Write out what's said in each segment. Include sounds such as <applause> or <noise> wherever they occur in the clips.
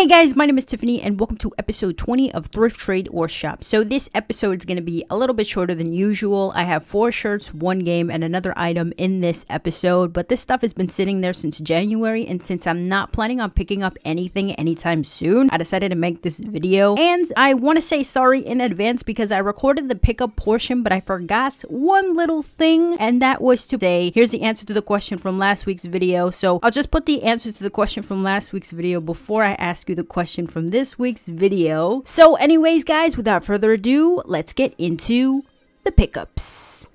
Hey guys, my name is Tiffany and welcome to episode 20 of Thrift Trade or Shop. So this episode is going to be a little bit shorter than usual. I have four shirts, one game, and another item in this episode, but this stuff has been sitting there since January and since I'm not planning on picking up anything anytime soon, I decided to make this video. And I want to say sorry in advance because I recorded the pickup portion, but I forgot one little thing, and that was to say, here's the answer to the question from last week's video. So I'll just put the answer to the question from last week's video before I ask you the question from this week's video. So anyways, guys, without further ado, let's get into the pickups.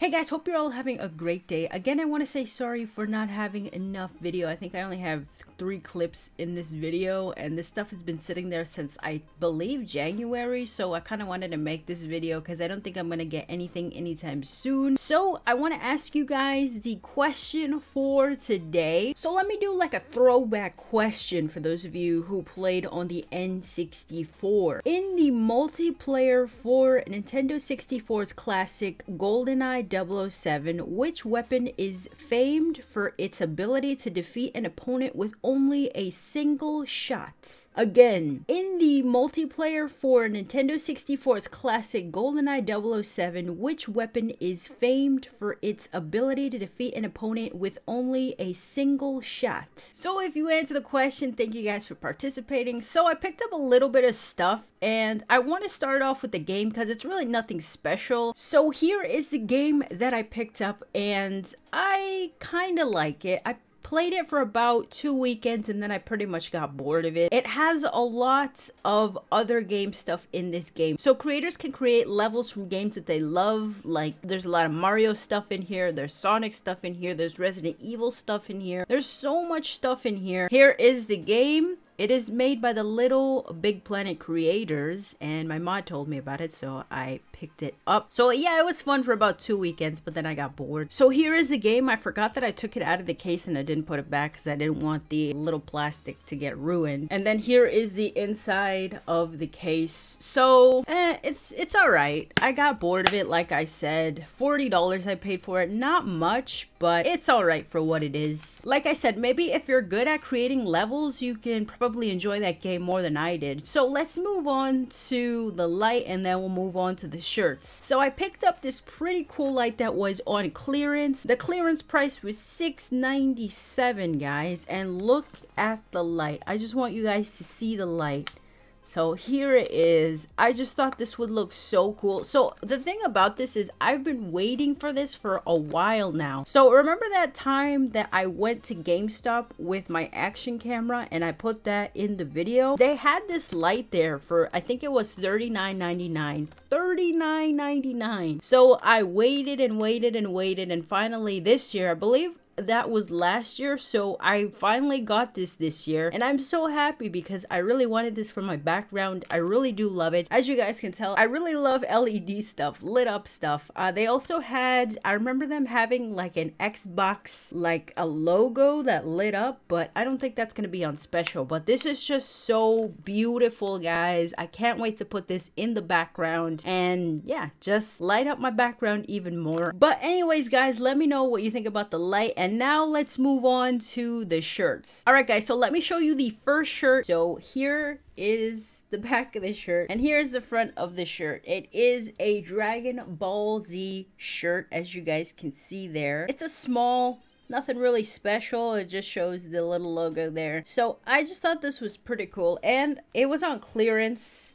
Hey guys, hope you're all having a great day. Again, I want to say sorry for not having enough video. I think I only have three clips in this video and this stuff has been sitting there since I believe January. So I kind of wanted to make this video because I don't think I'm going to get anything anytime soon. So I want to ask you guys the question for today. So let me do like a throwback question for those of you who played on the N64. In the multiplayer for Nintendo 64's classic GoldenEye 007, which weapon is famed for its ability to defeat an opponent with only a single shot? Again, in the multiplayer for Nintendo 64's classic GoldenEye 007, which weapon is famed for its ability to defeat an opponent with only a single shot? So if you answer the question, thank you guys for participating. So I picked up a little bit of stuff and I want to start off with the game because it's really nothing special. So here is the game that I picked up and I kind of like it. I played it for about two weekends and then I pretty much got bored of it. It has a lot of other game stuff in this game. So creators can create levels from games that they love. Like there's a lot of Mario stuff in here. There's Sonic stuff in here. There's Resident Evil stuff in here. There's so much stuff in here. Here is the game. It is made by the Little Big Planet creators, and my mod told me about it, so I picked it up. So yeah, it was fun for about two weekends, but then I got bored. So here is the game. I forgot that I took it out of the case and I didn't put it back because I didn't want the little plastic to get ruined. And then here is the inside of the case. So eh, it's it's all right. I got bored of it, like I said. $40 I paid for it. Not much, but it's all right for what it is. Like I said, maybe if you're good at creating levels, you can probably enjoy that game more than I did. So let's move on to the light and then we'll move on to the shirts. So I picked up this pretty cool light that was on clearance. The clearance price was $6.97, guys. And look at the light. I just want you guys to see the light. So here it is. I just thought this would look so cool. So the thing about this is I've been waiting for this for a while now. So remember that time that I went to GameStop with my action camera and I put that in the video? They had this light there for, I think it was $39.99. $39.99. So I waited and waited and waited and finally this year, I believe that was last year so i finally got this this year and i'm so happy because i really wanted this for my background. I really do love it. As you guys can tell i really love led stuff lit up stuff. Uh, they also had i remember them having like an xbox like a logo that lit up but i don't think that's gonna be on special. But this is just so beautiful guys. I can't wait to put this in the background and yeah just light up my background even more. But anyways guys let me know what you think about the light and now let's move on to the shirts. All right, guys, so let me show you the first shirt. So here is the <laughs> back of the shirt and here's the front of the shirt it is a dragon ball z shirt as you guys can see there it's a small nothing really special it just shows the little logo there so i just thought this was pretty cool and it was on clearance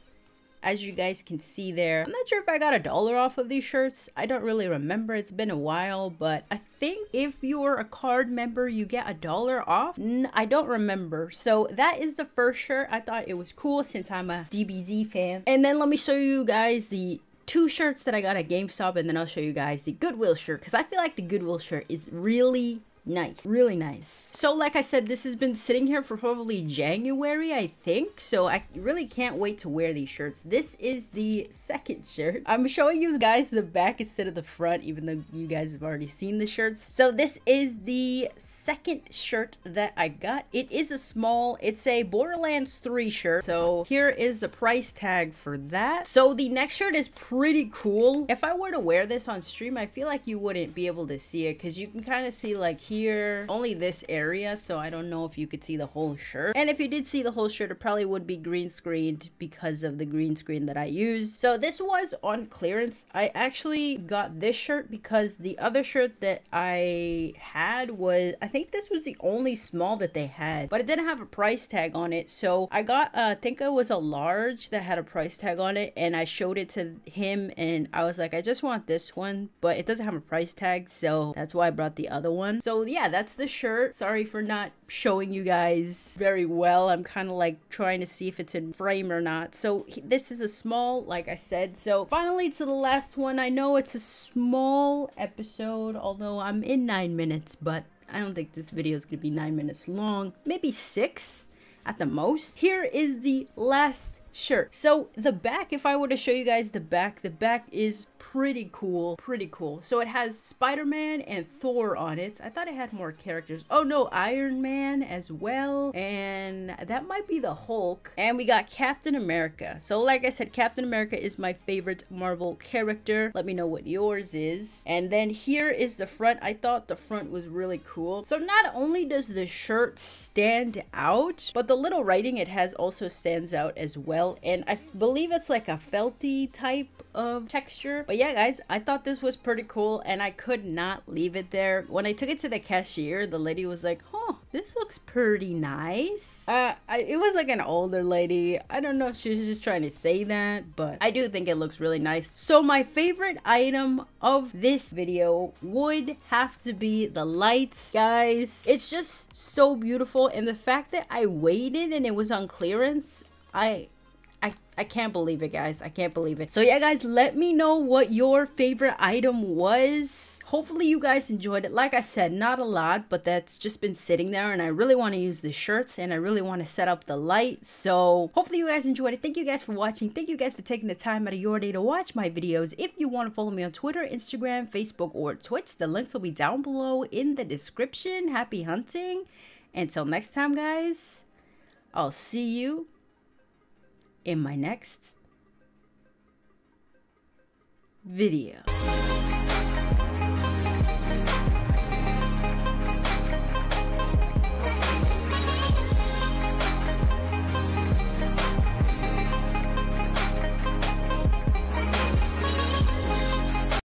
as you guys can see there. I'm not sure if I got a dollar off of these shirts. I don't really remember. It's been a while, but I think if you're a card member, you get a dollar off. I don't remember. So that is the first shirt. I thought it was cool since I'm a DBZ fan. And then let me show you guys the two shirts that I got at GameStop and then I'll show you guys the Goodwill shirt because I feel like the Goodwill shirt is really Nice. Really nice. So like I said, this has been sitting here for probably January, I think. So I really can't wait to wear these shirts. This is the second shirt. I'm showing you guys the back instead of the front, even though you guys have already seen the shirts. So this is the second shirt that I got. It is a small, it's a Borderlands 3 shirt. So here is the price tag for that. So the next shirt is pretty cool. If I were to wear this on stream, I feel like you wouldn't be able to see it because you can kind of see like here here, only this area, so I don't know if you could see the whole shirt. And if you did see the whole shirt, it probably would be green screened because of the green screen that I used. So this was on clearance. I actually got this shirt because the other shirt that I had was, I think this was the only small that they had, but it didn't have a price tag on it. So I got, uh, I think it was a large that had a price tag on it and I showed it to him and I was like, I just want this one, but it doesn't have a price tag. So that's why I brought the other one. So yeah, that's the shirt. Sorry for not showing you guys very well. I'm kind of like trying to see if it's in frame or not. So this is a small, like I said. So finally to the last one. I know it's a small episode, although I'm in nine minutes, but I don't think this video is going to be nine minutes long. Maybe six at the most. Here is the last shirt. So the back, if I were to show you guys the back, the back is pretty cool. Pretty cool. So it has Spider-Man and Thor on it. I thought it had more characters. Oh no, Iron Man as well. And that might be the Hulk. And we got Captain America. So like I said, Captain America is my favorite Marvel character. Let me know what yours is. And then here is the front. I thought the front was really cool. So not only does the shirt stand out, but the little writing it has also stands out as well. And I believe it's like a felty type of texture. But yeah, guys, I thought this was pretty cool and I could not leave it there. When I took it to the cashier, the lady was like, huh, this looks pretty nice. Uh, I, it was like an older lady. I don't know if she was just trying to say that, but I do think it looks really nice. So my favorite item of this video would have to be the lights, guys. It's just so beautiful. And the fact that I waited and it was on clearance, I I, I can't believe it, guys. I can't believe it. So yeah, guys, let me know what your favorite item was. Hopefully you guys enjoyed it. Like I said, not a lot, but that's just been sitting there and I really want to use the shirts and I really want to set up the light. So hopefully you guys enjoyed it. Thank you guys for watching. Thank you guys for taking the time out of your day to watch my videos. If you want to follow me on Twitter, Instagram, Facebook, or Twitch, the links will be down below in the description. Happy hunting. Until next time, guys, I'll see you in my next video.